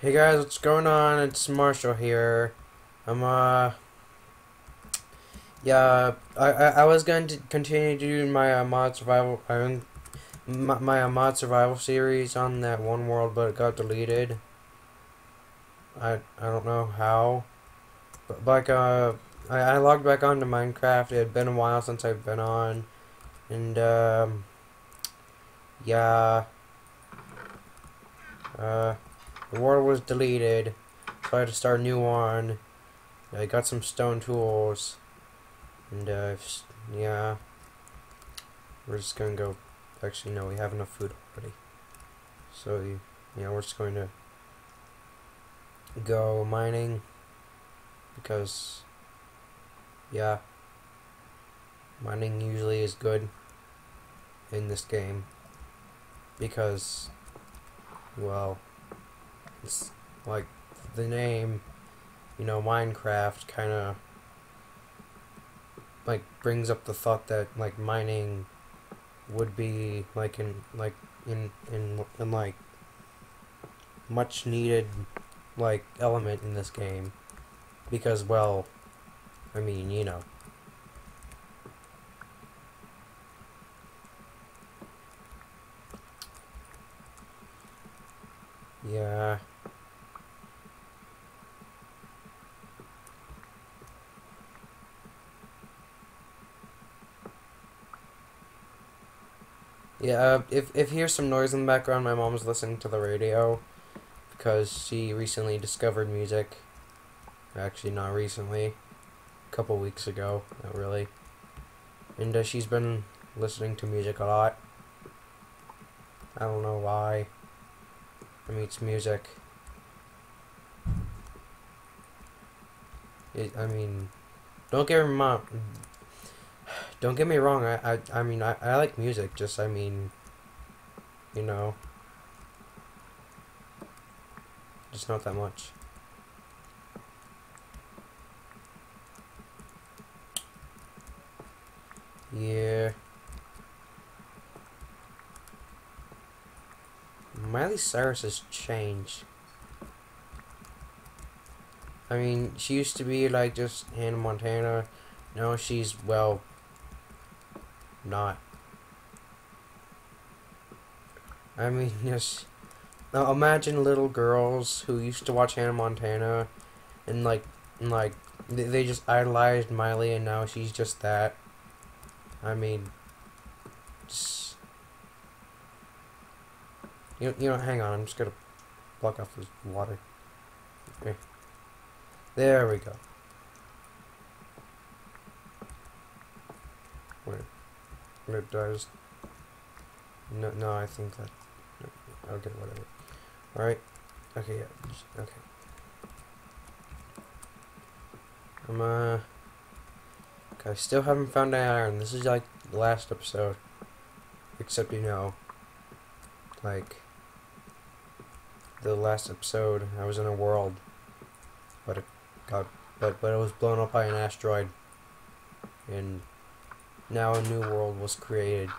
Hey guys, what's going on? It's Marshall here. I'm uh, yeah, I I, I was going to continue doing my uh, mod survival, I mean, my, my uh, mod survival series on that one world, but it got deleted. I I don't know how, but like uh, I I logged back onto Minecraft. It had been a while since I've been on, and um, yeah, uh. The world was deleted, so I had to start a new one. I got some stone tools, and uh, yeah, we're just gonna go. Actually, no, we have enough food already. So yeah, we're just going to go mining because, yeah, mining usually is good in this game because, well it's like the name, you know, Minecraft kind of like brings up the thought that like mining would be like in like in in in like much needed like element in this game. Because well I mean you know. Yeah Yeah, uh, if if hear some noise in the background, my mom's listening to the radio because she recently discovered music. Actually, not recently, a couple weeks ago, not really. And uh, she's been listening to music a lot. I don't know why. I mean, it's music. It, I mean, don't get me wrong. Don't get me wrong. I I, I mean I, I like music. Just I mean, you know, just not that much. Yeah. Miley Cyrus has changed. I mean, she used to be like just Hannah Montana. Now she's, well, not. I mean, yes. Now imagine little girls who used to watch Hannah Montana, and like, and like, they, they just idolized Miley, and now she's just that. I mean, just, you you know, hang on, I'm just gonna block off this water. Okay. There we go. Wait. Does. No, no, I think that. Okay, whatever. Alright. Okay, yeah. Okay. I'm, uh. Okay, I still haven't found iron. This is like the last episode. Except, you know. Like. The last episode, I was in a world. But it got. But, but it was blown up by an asteroid. And now a new world was created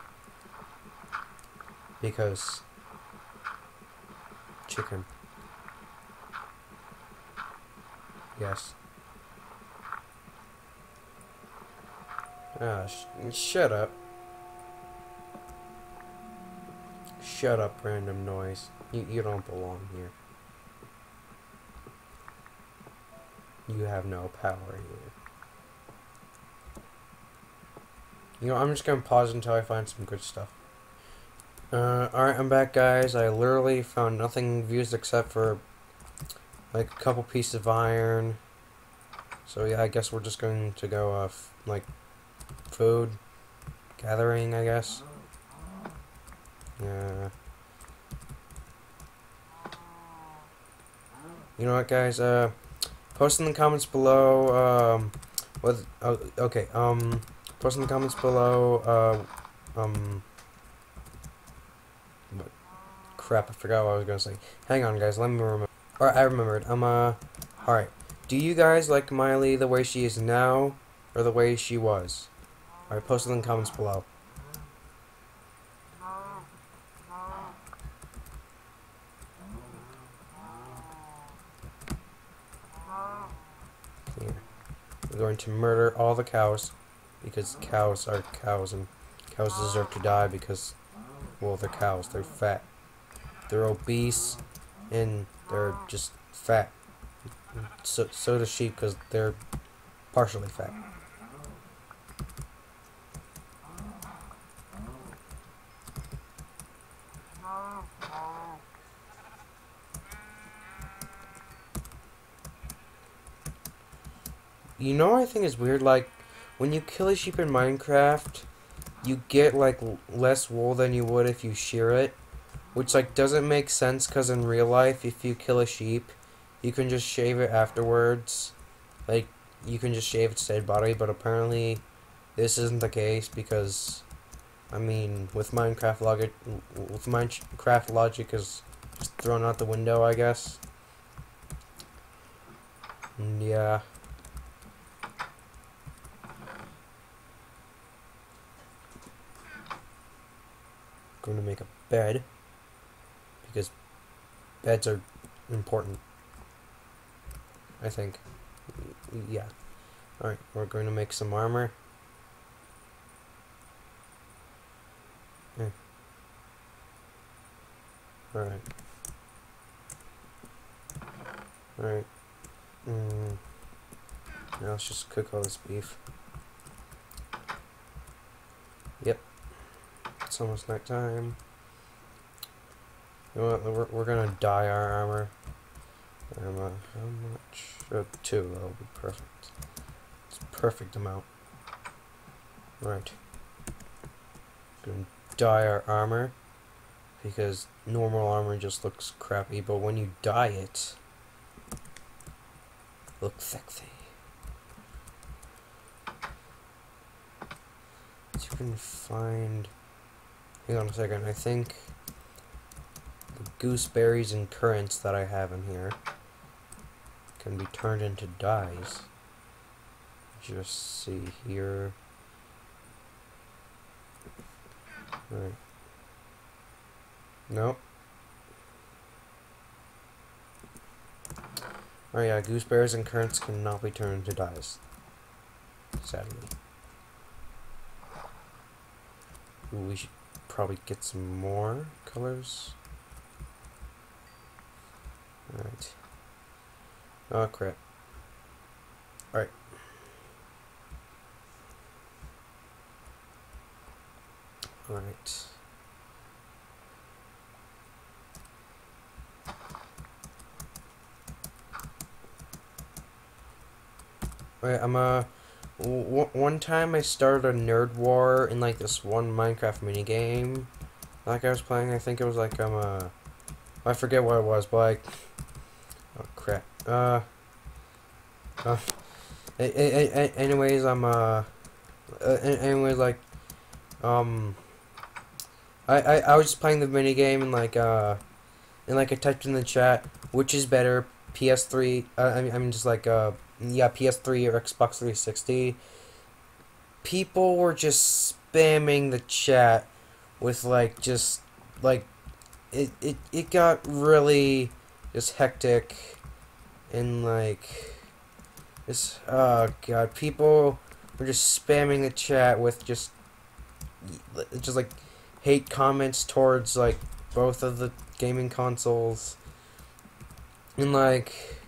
because chicken. Yes. Ah, sh shut up. Shut up, random noise. You, you don't belong here. You have no power here. You know, I'm just gonna pause until I find some good stuff. Uh, alright, I'm back, guys. I literally found nothing used except for, like, a couple pieces of iron. So, yeah, I guess we're just going to go, uh, like, food gathering, I guess. Yeah. You know what, guys? Uh, post in the comments below, um, what, oh, okay, um, post in the comments below. Uh, um, but crap, I forgot what I was gonna say. Hang on, guys. Let me remember. All right, I remembered. Um, uh, all right. Do you guys like Miley the way she is now, or the way she was? All right, post it in the comments below. We're going to murder all the cows because cows are cows and cows deserve to die because, well, they're cows. They're fat. They're obese and they're just fat. So, so do sheep because they're partially fat. You know I think is weird? Like, when you kill a sheep in Minecraft, you get, like, less wool than you would if you shear it. Which, like, doesn't make sense, because in real life, if you kill a sheep, you can just shave it afterwards. Like, you can just shave its dead body, but apparently this isn't the case, because, I mean, with Minecraft logic, with Minecraft logic is thrown out the window, I guess. Yeah. Going to make a bed because beds are important. I think. Yeah. Alright, we're going to make some armor. Yeah. Alright. Alright. Mm. Now let's just cook all this beef. Yep. It's almost night time. You know what, we're, we're gonna dye our armor. Um, uh, how much? Uh, two, that'll be perfect. It's perfect amount. Right. Gonna dye our armor. Because normal armor just looks crappy, but when you dye it, looks sexy. So you can find Hang on a second, I think the gooseberries and currants that I have in here can be turned into dyes. Just see here. Right. Nope. Oh yeah, gooseberries and currants cannot be turned into dyes. Sadly. Ooh, we should probably get some more colors. Alright. Oh crap. Alright. Alright. Alright, I'm uh one time I started a nerd war in like this one Minecraft mini game. Like I was playing, I think it was like I'm um, uh, I forget what it was, but like, oh crap. Uh, uh anyways, I'm uh, uh anyways like, um, I, I I was just playing the mini game and like uh, and like I typed in the chat, which is better, PS3. Uh, I mean, I mean just like uh yeah, PS3 or Xbox 360, people were just spamming the chat with like just like it it it got really just hectic and like this oh god. People were just spamming the chat with just just like hate comments towards like both of the gaming consoles. And like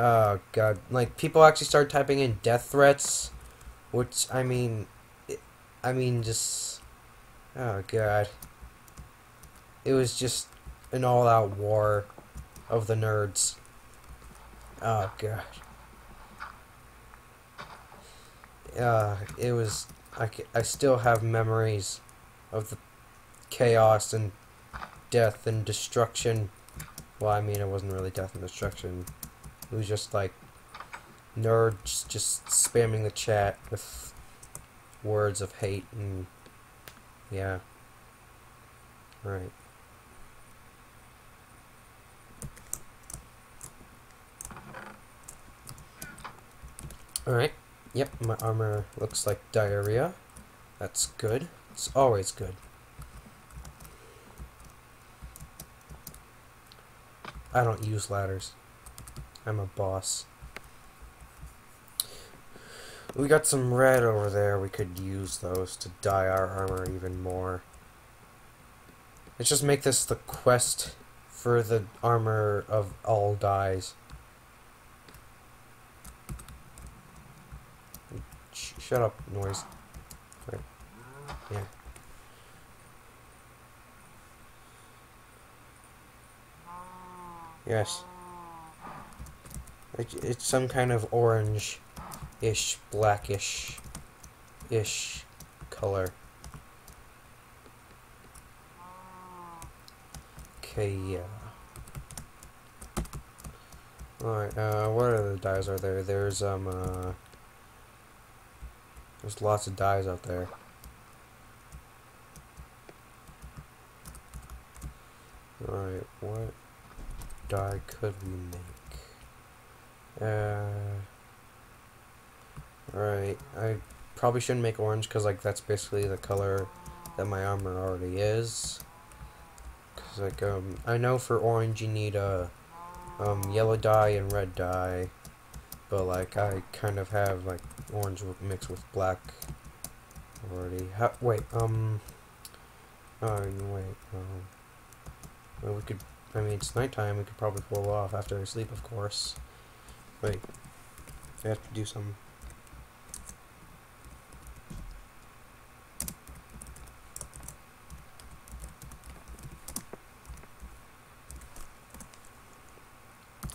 Oh god, like people actually started typing in death threats, which I mean, I mean just, oh god, it was just an all-out war of the nerds. Oh god. Uh, it was, I, I still have memories of the chaos and death and destruction. Well, I mean, it wasn't really death and destruction. It was just like nerds just spamming the chat with words of hate and yeah. Right. Alright. Yep, my armor looks like diarrhea. That's good. It's always good. I don't use ladders. I'm a boss. We got some red over there. We could use those to dye our armor even more. Let's just make this the quest for the armor of all dyes. Sh shut up, noise. Right. Yeah. Yes. It's some kind of orange-ish, blackish-ish color. Okay, yeah. Alright, uh, what other dyes are there? There's, um, uh... There's lots of dyes out there. Alright, what dye could we make? Uh... Right, I probably shouldn't make orange because, like, that's basically the color that my armor already is. Because, like, um, I know for orange you need a um, yellow dye and red dye. But, like, I kind of have, like, orange mixed with black already. Wait, um... Oh, wait, um... Well, we could... I mean, it's nighttime, we could probably pull off after I sleep, of course. Wait. I have to do some...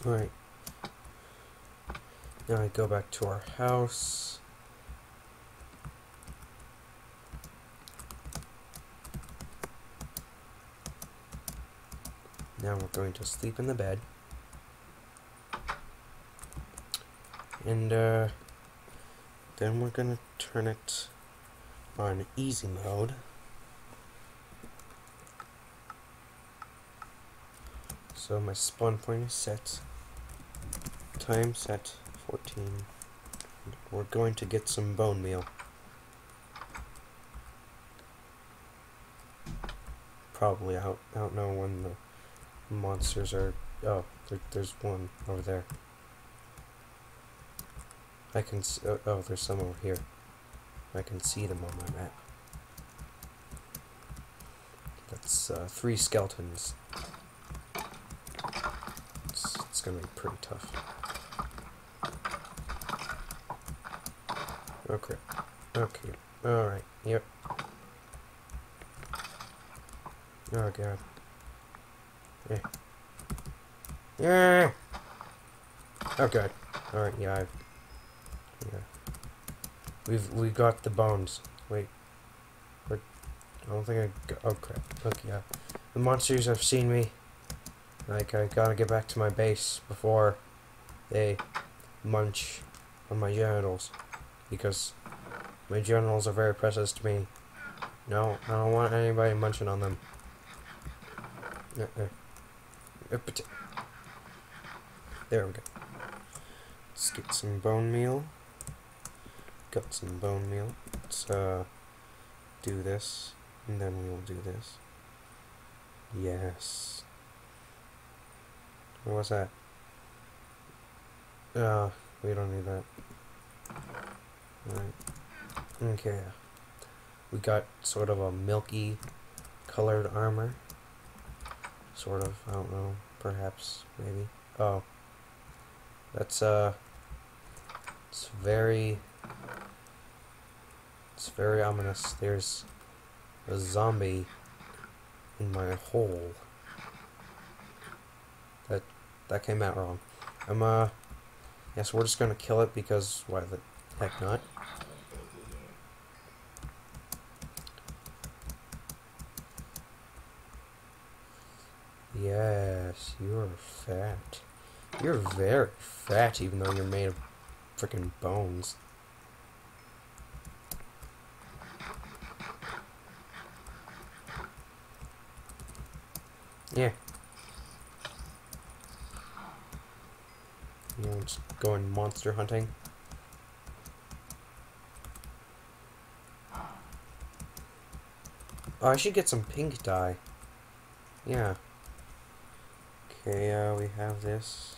Alright. Now I go back to our house. Now we're going to sleep in the bed. And, uh, then we're gonna turn it on easy mode. So my spawn point is set. Time set 14. We're going to get some bone meal. Probably. I don't, I don't know when the monsters are... Oh, there, there's one over there. I can. Oh, oh, there's some over here. I can see them on my map. That's uh, three skeletons. It's, it's gonna be pretty tough. Okay. Okay. Alright. Yep. Oh god. Yeah. Yeah. Oh god. Alright, yeah, I've. We've we got the bones. Wait. But I don't think I got oh crap. Look yeah. The monsters have seen me. Like I gotta get back to my base before they munch on my genitals because my journals are very precious to me. No, I don't want anybody munching on them. Uh, uh. There we go. Let's get some bone meal. Got some bone meal. Let's uh, do this, and then we will do this. Yes. What was that? Uh, we don't need that. Right. Okay. We got sort of a milky colored armor. Sort of. I don't know. Perhaps. Maybe. Oh. That's, uh... It's very... It's very ominous. There's a zombie in my hole. That that came out wrong. I'm uh yes, we're just gonna kill it because why the heck not? Yes, you're fat. You're very fat, even though you're made of freaking bones. Yeah. Know, just going monster hunting. Oh, I should get some pink dye. Yeah. Okay, uh, we have this.